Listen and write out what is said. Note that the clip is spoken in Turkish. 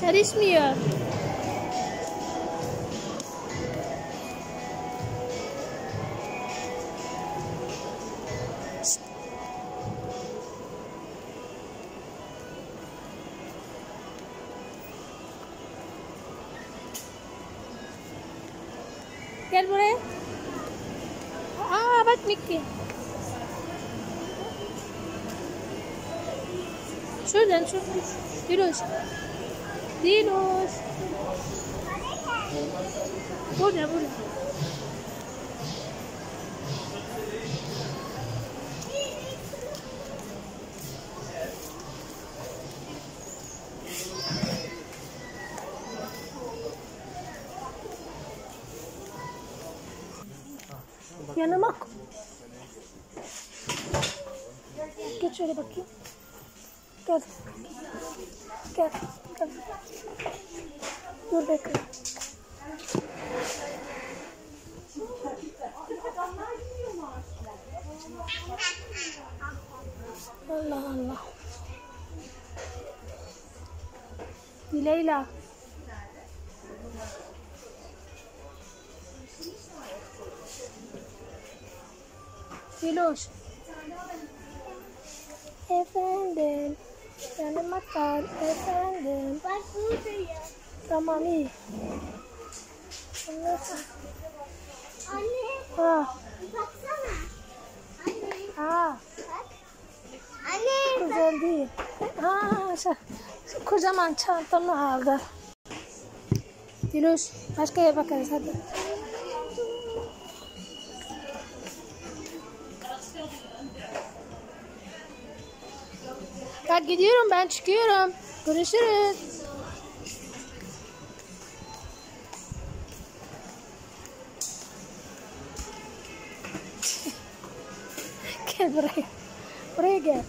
Çalışmıyor. Gel buraya. Aa bak Mickey. Şuradan şuradan. Diloş. Diloş. Burada burada. Yanıma. Geç şöyle bakayım. Gel. Gel. Gel. Dur bekle. Allah Allah. Dileyla. Diloş. Efendim. Yanıma kal. Efendim. Bak buradayım. Tamam iyi. Sonra- Anne Ha, baksana. Anne ha, bak. Anne güzel değil. Ha, şu, şu kocaman çantamı aldı. Diloş, başka yere bakarız hadi. Hadi gidiyorum ben çıkıyorum. Görüşürüz. gel buraya. Buraya gel.